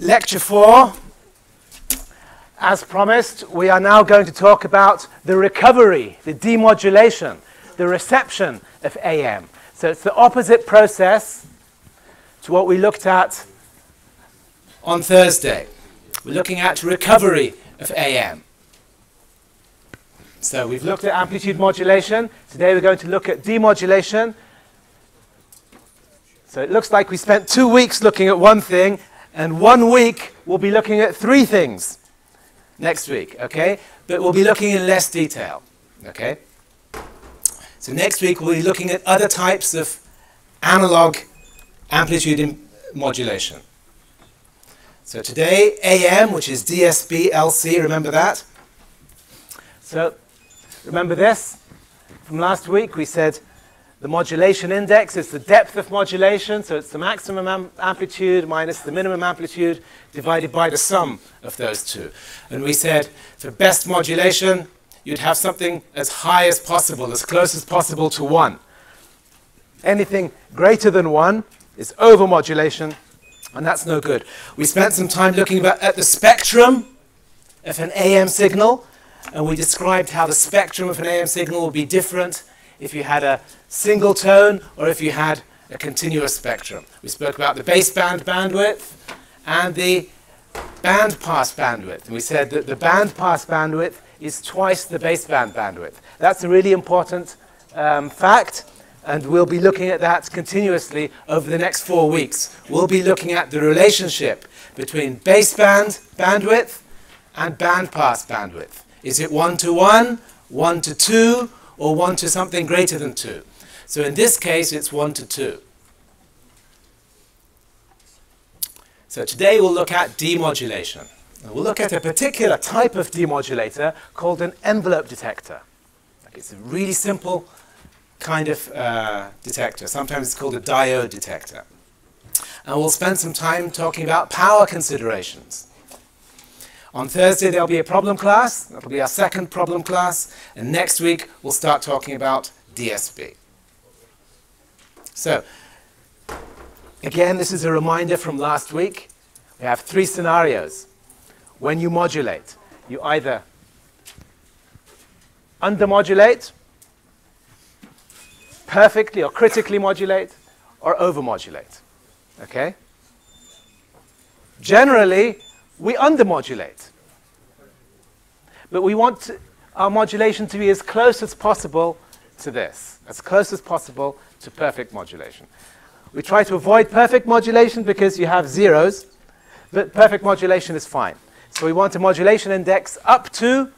lecture four. As promised, we are now going to talk about the recovery, the demodulation, the reception of AM. So it's the opposite process to what we looked at on Thursday. We're looking at recovery of AM. So we've looked at amplitude modulation. Today we're going to look at demodulation. So it looks like we spent two weeks looking at one thing, and one week we'll be looking at three things next week, okay? But we'll be looking in less detail, okay? So next week we'll be looking at other types of analog amplitude modulation. So today, AM, which is DSB LC, remember that? So remember this? From last week we said the modulation index is the depth of modulation, so it's the maximum am amplitude minus the minimum amplitude divided by the sum of those two. And we said for best modulation, you'd have something as high as possible, as close as possible to 1. Anything greater than 1 is overmodulation, and that's no good. We spent some time looking at the spectrum of an AM signal, and we described how the spectrum of an AM signal will be different if you had a single tone or if you had a continuous spectrum. We spoke about the baseband bandwidth and the bandpass bandwidth. And we said that the bandpass bandwidth is twice the baseband bandwidth. That's a really important um, fact, and we'll be looking at that continuously over the next four weeks. We'll be looking at the relationship between baseband bandwidth and bandpass bandwidth. Is it one to one, one to two, or 1 to something greater than 2. So in this case, it's 1 to 2. So today we'll look at demodulation. we'll look at a particular type of demodulator called an envelope detector. It's a really simple kind of uh, detector. Sometimes it's called a diode detector. And we'll spend some time talking about power considerations. On Thursday, there'll be a problem class. That'll be our second problem class. And next week, we'll start talking about DSB. So, again, this is a reminder from last week. We have three scenarios. When you modulate, you either undermodulate, perfectly or critically modulate, or overmodulate. Okay? Generally, we undermodulate. But we want our modulation to be as close as possible to this, as close as possible to perfect modulation. We try to avoid perfect modulation because you have zeros, but perfect modulation is fine. So we want a modulation index up to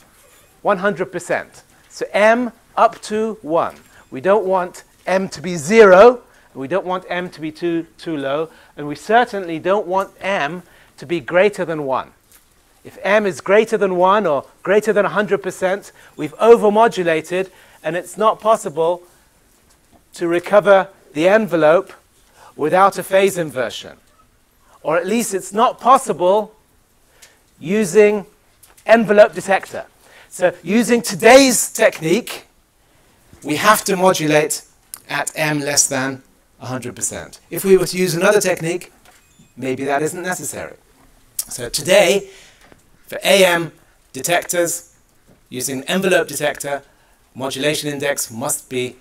100%. So m up to 1. We don't want m to be 0, we don't want m to be too, too low, and we certainly don't want m to be greater than 1. If m is greater than 1 or greater than 100%, we've overmodulated and it's not possible to recover the envelope without a phase inversion. Or at least it's not possible using envelope detector. So using today's technique, we have to modulate at m less than 100%. If we were to use another technique, maybe that isn't necessary. So today, for AM detectors, using envelope detector, modulation index must be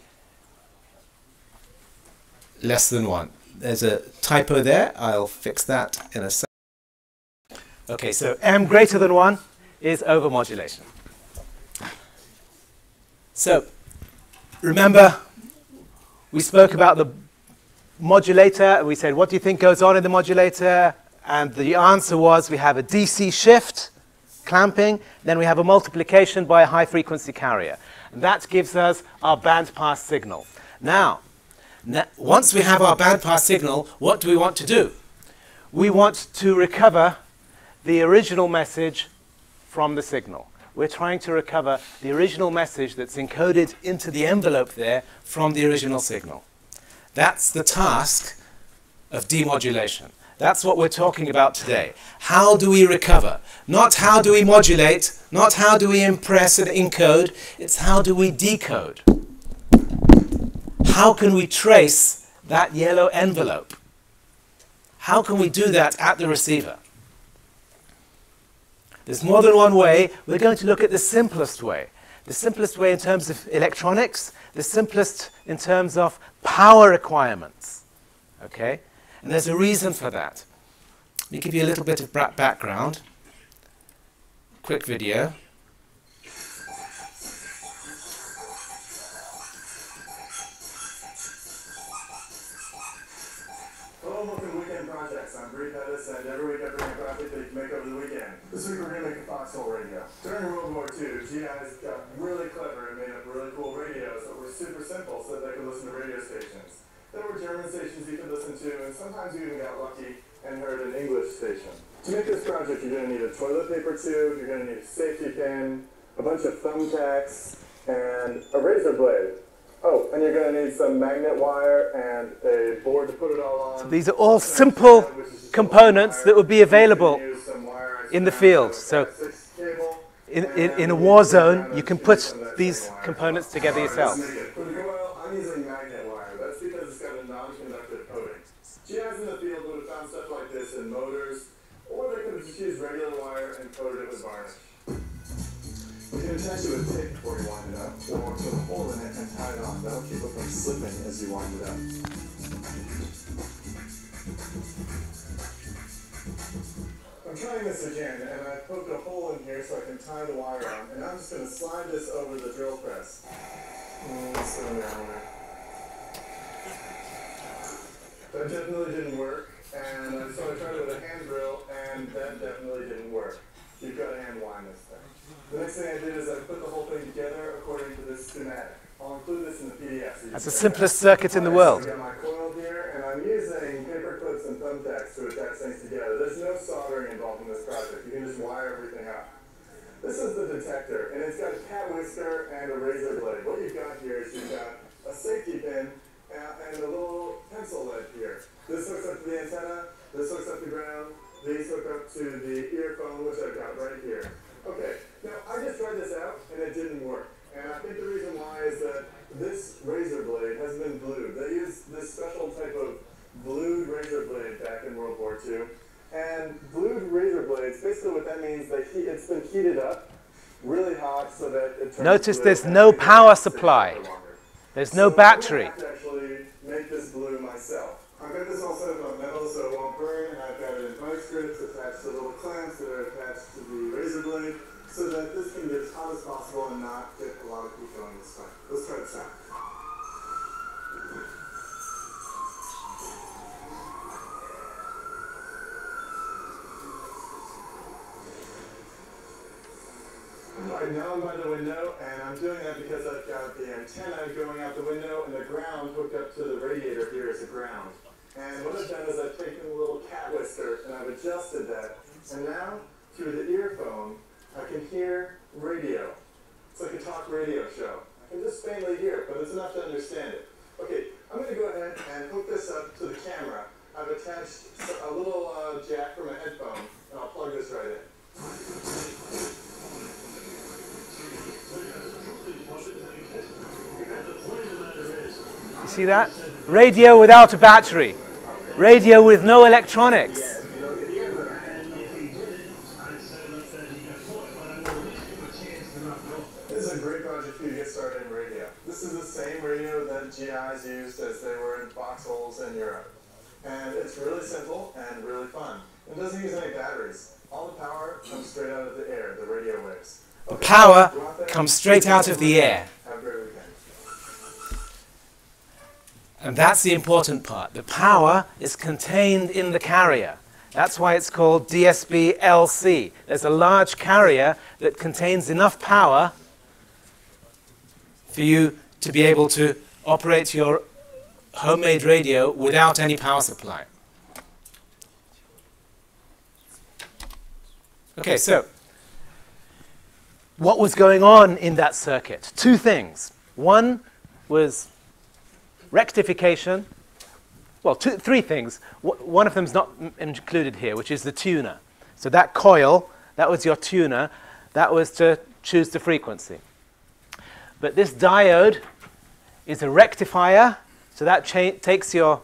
less than 1. There's a typo there. I'll fix that in a second. Okay, so M greater than 1 is overmodulation. So, remember, we spoke about the modulator, and we said, what do you think goes on in the modulator? And the answer was we have a DC shift, clamping, then we have a multiplication by a high frequency carrier. And that gives us our bandpass signal. Now, once we have our bandpass signal, what do we want to do? We want to recover the original message from the signal. We're trying to recover the original message that's encoded into the envelope there from the original signal. That's the task of demodulation. That's what we're talking about today. How do we recover? Not how do we modulate, not how do we impress and encode, it's how do we decode. How can we trace that yellow envelope? How can we do that at the receiver? There's more than one way. We're going to look at the simplest way. The simplest way in terms of electronics, the simplest in terms of power requirements. Okay? And there's a reason for that. Let me give you a little bit of background. Quick video. This week we're going to make a foxhole radio. During World War II, GIs got really clever and made up really cool radios that were super simple so that they could listen to radio stations. There were German stations you could listen to, and sometimes you even got lucky and heard an English station. To make this project, you're going to need a toilet paper tube, you're going to need a safety pin, a bunch of thumbtacks, and a razor blade. Oh, and you're going to need some magnet wire and a board to put it all on. So these are all simple components that would be available in the field. So in, in, in, a war zone, you can put these components together yourself. Attach it with tape before you wind it up, or put a hole in it and tie it on. That'll keep it from slipping as you wind it up. I'm trying this again, and I poked a hole in here so I can tie the wire on, and I'm just going to slide this over the drill press. Mm, that definitely didn't work, and so I tried it with a hand drill, and that definitely didn't work. You've got to hand wind this thing. The next thing I did is I put the whole thing together according to this schematic. I'll include this in the PDF. So That's the simplest circuit in the world. I my coil here, and I'm using paper clips and thumbtacks to attach things together. There's no soldering involved in this project. You can just wire everything up. This is the detector, and it's got a cat whisker and a razor blade. What you've got here is you've got a safety pin uh, and a little pencil lead here. This hooks up to the antenna, this hooks up to the ground, these hook up to the earphone, which I've got right here. Okay, now I just tried this out and it didn't work. And I think the reason why is that this razor blade has been blued. They used this special type of blued razor blade back in World War II. And blued razor blades, basically what that means, that he, it's been heated up really hot so that it Notice there's no power supply. There's no so battery. I have to actually make this blue myself. I've got this all set up on metal so it won't burn, and I've got it in vice grips attached to little clamps that are to the razor blade so that this can get as hot as possible and not get a lot of heat on this time. Let's try this out. Right now I'm by the window, and I'm doing that because I've got the antenna going out the window and the ground hooked up to the radiator here as a ground. And what I've done is I've taken a little cat whisker and I've adjusted that. And now, through the earphone, I can hear radio. It's like a talk radio show. I can just faintly hear it, but it's enough to understand it. Okay, I'm going to go ahead and hook this up to the camera. I've attached a little uh, jack from a headphone, and I'll plug this right in. You see that? Radio without a battery. Radio with no electronics. GIs used as they were in foxholes in Europe. And it's really simple and really fun. It doesn't use any batteries. All the power comes straight out of the air, the radio waves. Okay. The power comes straight out of the air. And that's the important part. The power is contained in the carrier. That's why it's called DSB-LC. There's a large carrier that contains enough power for you to be able to operate your homemade radio without any power supply. Okay, so what was going on in that circuit? Two things. One was rectification. Well, two, three things. one of them is not included here, which is the tuner. So that coil, that was your tuner. That was to choose the frequency. But this diode is a rectifier. So that takes your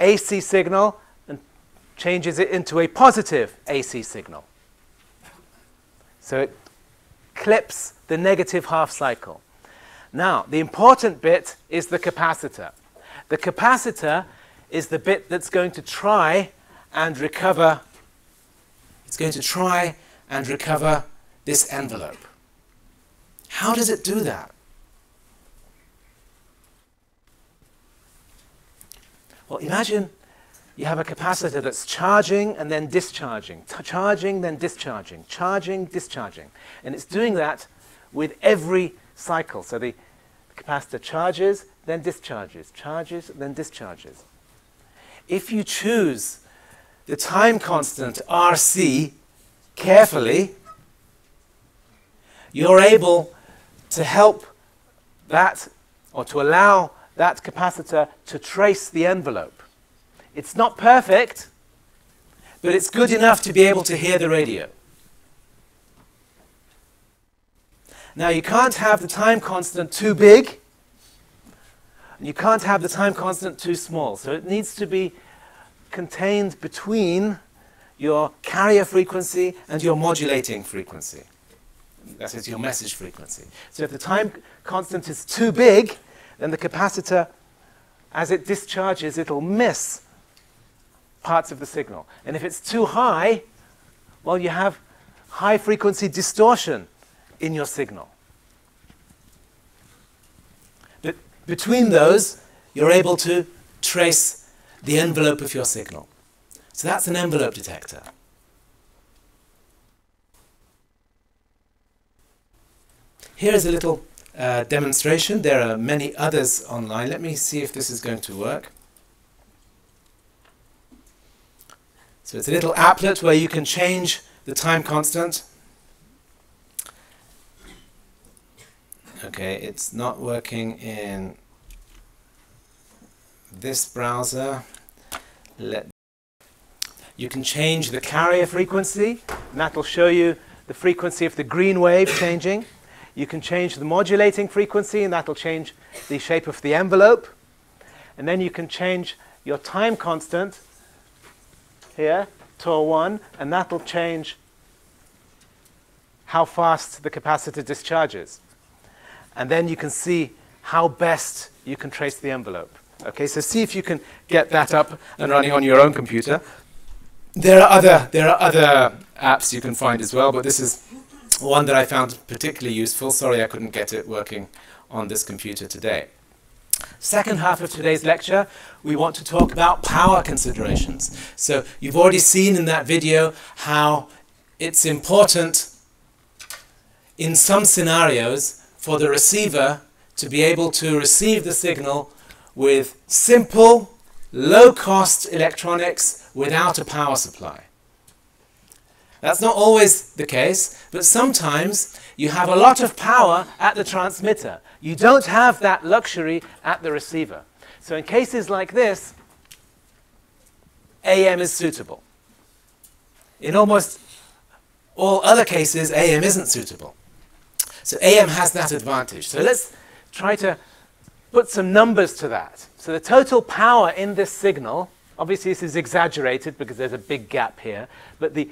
AC signal and changes it into a positive AC signal. So it clips the negative half cycle. Now, the important bit is the capacitor. The capacitor is the bit that's going to try and recover, it's going to try and recover this envelope. How does it do that? Well, imagine you have a capacitor that's charging and then discharging, charging, then discharging, charging, discharging. And it's doing that with every cycle. So the capacitor charges, then discharges, charges, then discharges. If you choose the time constant RC carefully, you're able to help that or to allow that capacitor to trace the envelope. It's not perfect, but it's good enough to be able to hear the radio. Now, you can't have the time constant too big, and you can't have the time constant too small. So it needs to be contained between your carrier frequency and your modulating frequency. That is your message frequency. So if the time constant is too big, then the capacitor, as it discharges, it'll miss parts of the signal. And if it's too high, well, you have high frequency distortion in your signal. But between those, you're able to trace the envelope of your signal. So that's an envelope detector. Here is a little uh, demonstration. There are many others online. Let me see if this is going to work. So it's a little applet where you can change the time constant. Okay, it's not working in this browser. Let you can change the carrier frequency, and that will show you the frequency of the green wave changing. You can change the modulating frequency, and that will change the shape of the envelope. And then you can change your time constant here, tau 1, and that will change how fast the capacitor discharges. And then you can see how best you can trace the envelope. Okay, so see if you can get that up and running on your own computer. There are other there are other apps you can find as well, but this is one that I found particularly useful. Sorry I couldn't get it working on this computer today. Second half of today's lecture, we want to talk about power considerations. So you've already seen in that video how it's important in some scenarios for the receiver to be able to receive the signal with simple, low-cost electronics without a power supply. That's not always the case, but sometimes you have a lot of power at the transmitter. You don't have that luxury at the receiver. So in cases like this, AM is suitable. In almost all other cases, AM isn't suitable. So AM has that advantage. So let's try to put some numbers to that. So the total power in this signal, obviously this is exaggerated because there's a big gap here, but the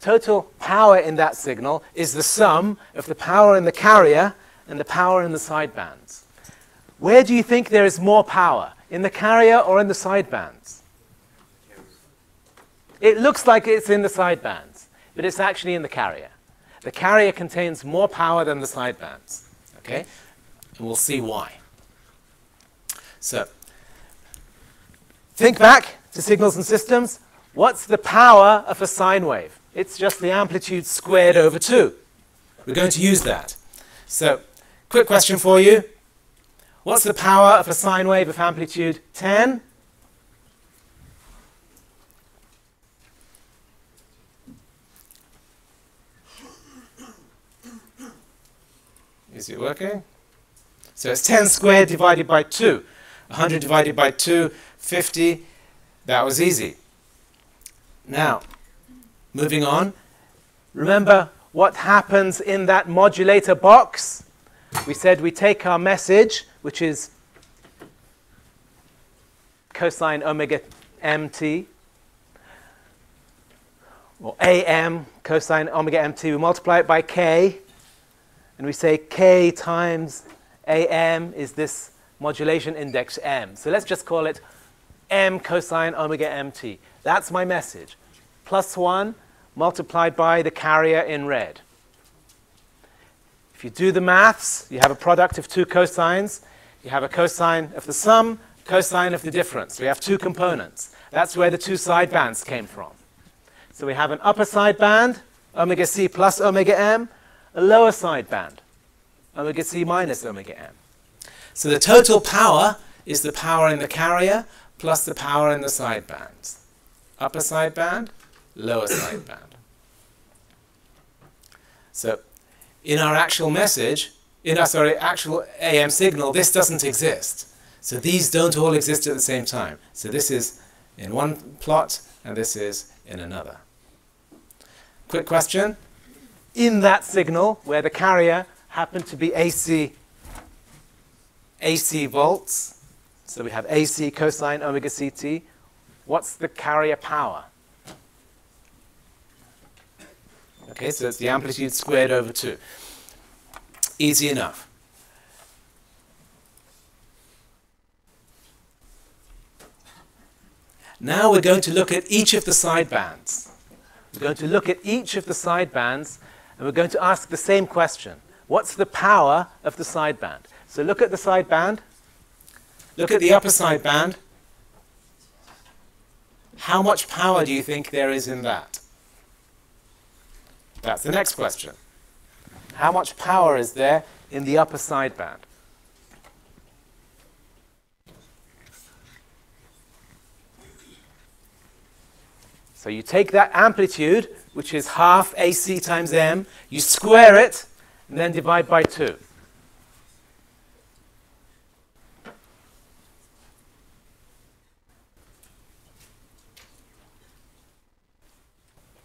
total power in that signal is the sum of the power in the carrier and the power in the sidebands. Where do you think there is more power, in the carrier or in the sidebands? It looks like it's in the sidebands, but it's actually in the carrier. The carrier contains more power than the sidebands. Okay? And we'll see why. So, think back to signals and systems. What's the power of a sine wave? It's just the amplitude squared over 2. We're going to use that. So, quick question for you. What's the power of a sine wave of amplitude 10? Is it working? So it's 10 squared divided by 2. 100 divided by 2, 50. That was easy. Now, moving on. Remember what happens in that modulator box? We said we take our message, which is cosine omega mt. or am cosine omega mt, we multiply it by k, and we say k times am is this modulation index m. So let's just call it m cosine omega mt. That's my message. Plus 1 multiplied by the carrier in red. If you do the maths, you have a product of two cosines. You have a cosine of the sum, cosine of the difference. We have two components. That's where the two side bands came from. So we have an upper side band, omega c plus omega m, a lower side band, omega c minus omega m. So the total power is the power in the carrier plus the power in the side bands. Upper side band, lower side band. So in our actual message, in our sorry, actual AM signal, this doesn't exist. So these don't all exist at the same time. So this is in one plot and this is in another. Quick question. In that signal where the carrier happened to be AC AC volts, so we have AC cosine omega ct, what's the carrier power? Okay, so it's the amplitude squared over 2. Easy enough. Now we're going to look at each of the side bands. We're going to look at each of the side bands and we're going to ask the same question. What's the power of the side band? So look at the side band. Look at the upper side band. How much power do you think there is in that? That's the next question. How much power is there in the upper side band? So you take that amplitude, which is half AC times M, you square it, and then divide by 2.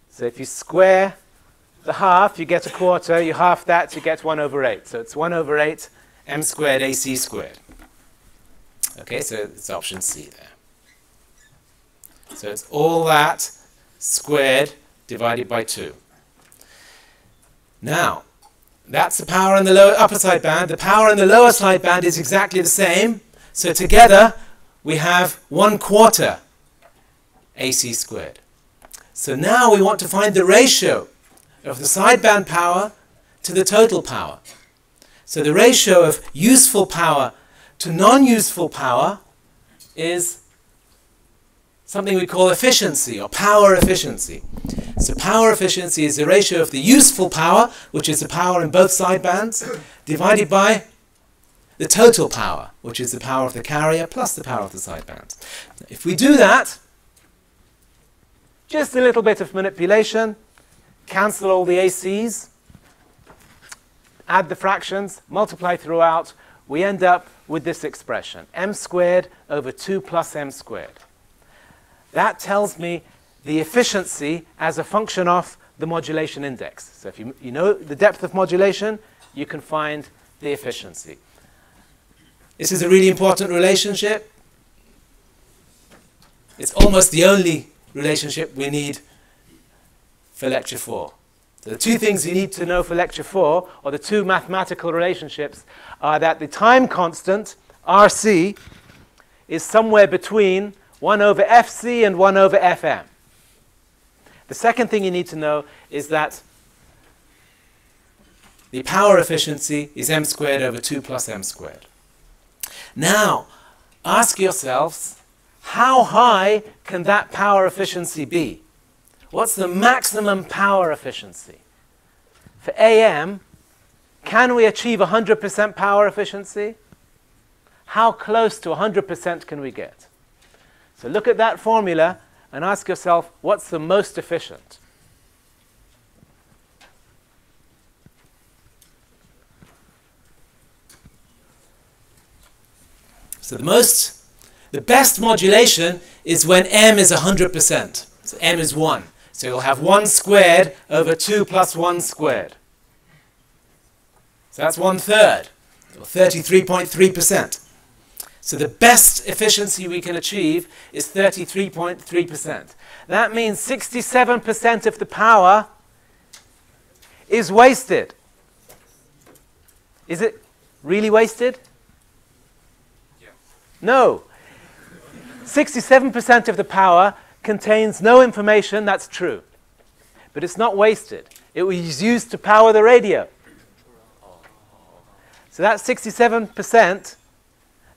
So if you square the half, you get a quarter. You half that, you get 1 over 8. So it's 1 over 8 m squared ac squared. Okay, so it's option C there. So it's all that squared divided by 2. Now, that's the power in the lower upper side band. The power in the lower side band is exactly the same. So together, we have 1 quarter AC squared. So now we want to find the ratio of the sideband power to the total power. So the ratio of useful power to non-useful power is something we call efficiency or power efficiency. So power efficiency is the ratio of the useful power, which is the power in both sidebands, divided by the total power, which is the power of the carrier plus the power of the sidebands. If we do that, just a little bit of manipulation, cancel all the ACs, add the fractions, multiply throughout, we end up with this expression, m squared over 2 plus m squared. That tells me the efficiency as a function of the modulation index. So if you, you know the depth of modulation, you can find the efficiency. This is a really important relationship. It's almost the only relationship we need for lecture four. So the two things you need to know for lecture four, or the two mathematical relationships, are that the time constant, RC, is somewhere between 1 over FC and 1 over FM. The second thing you need to know is that the power efficiency is m squared over 2 plus m squared. Now, ask yourselves, how high can that power efficiency be? What's the maximum power efficiency? For AM, can we achieve 100% power efficiency? How close to 100% can we get? So look at that formula and ask yourself, what's the most efficient? So the most, the best modulation is when M is 100%. So M is 1. So you'll have 1 squared over 2 plus 1 squared. So that's one third, or 33.3%. So the best efficiency we can achieve is 33.3%. That means 67% of the power is wasted. Is it really wasted? Yeah. No. 67% of the power contains no information, that's true. But it's not wasted. It was used to power the radio. So that's 67%.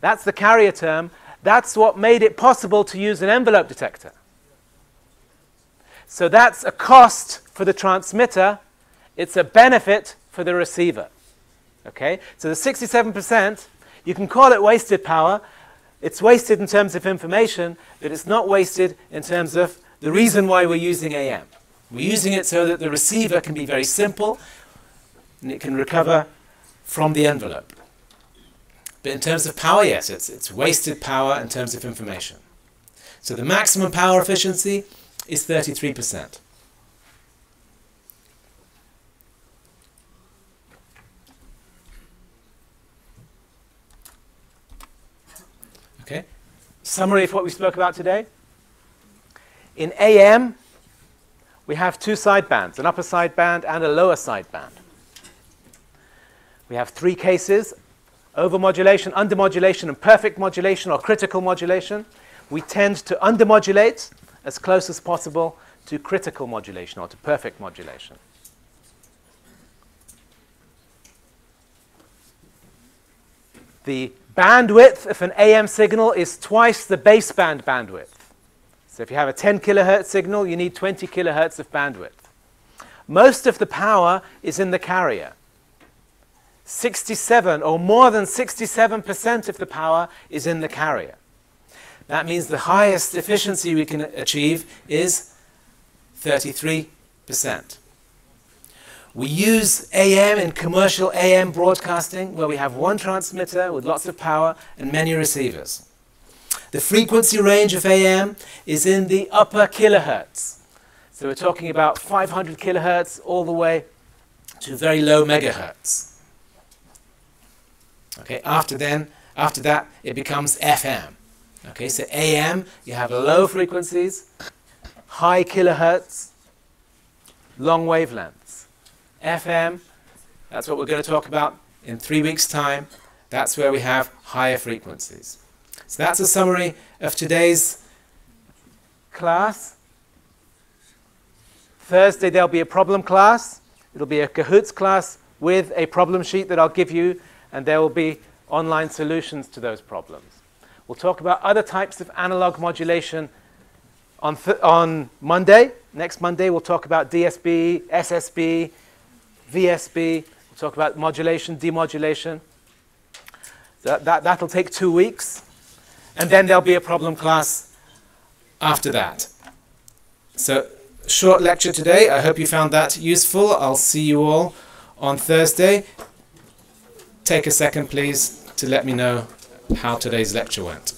That's the carrier term. That's what made it possible to use an envelope detector. So that's a cost for the transmitter. It's a benefit for the receiver. Okay? So the 67%, you can call it wasted power. It's wasted in terms of information, but it's not wasted in terms of the reason why we're using AM. We're using it so that the receiver can be very simple and it can recover from the envelope. But in terms of power, yes, it's, it's wasted power in terms of information. So the maximum power efficiency is 33%. Okay? Summary of what we spoke about today. In AM, we have two sidebands, an upper sideband and a lower sideband. We have three cases, overmodulation, undermodulation, and perfect modulation or critical modulation. We tend to undermodulate as close as possible to critical modulation or to perfect modulation. The bandwidth of an AM signal is twice the baseband bandwidth. So if you have a 10 kilohertz signal, you need 20 kilohertz of bandwidth. Most of the power is in the carrier. 67 or more than 67% of the power is in the carrier. That means the highest efficiency we can achieve is 33%. We use AM in commercial AM broadcasting where we have one transmitter with lots of power and many receivers. The frequency range of AM is in the upper kilohertz. So we're talking about 500 kilohertz all the way to very low megahertz. Okay, after then, after that, it becomes FM. Okay, so AM, you have low frequencies, high kilohertz, long wavelengths. FM, that's what we're going to talk about in three weeks' time. That's where we have higher frequencies. So that's a summary of today's class. Thursday there'll be a problem class. It'll be a Kahoots class with a problem sheet that I'll give you, and there will be online solutions to those problems. We'll talk about other types of analog modulation on, on Monday. Next Monday, we'll talk about DSB, SSB, VSB. We'll talk about modulation, demodulation. That, that, that'll take two weeks. And then there'll be a problem class after that. So, short lecture today. I hope you found that useful. I'll see you all on Thursday. Take a second, please, to let me know how today's lecture went.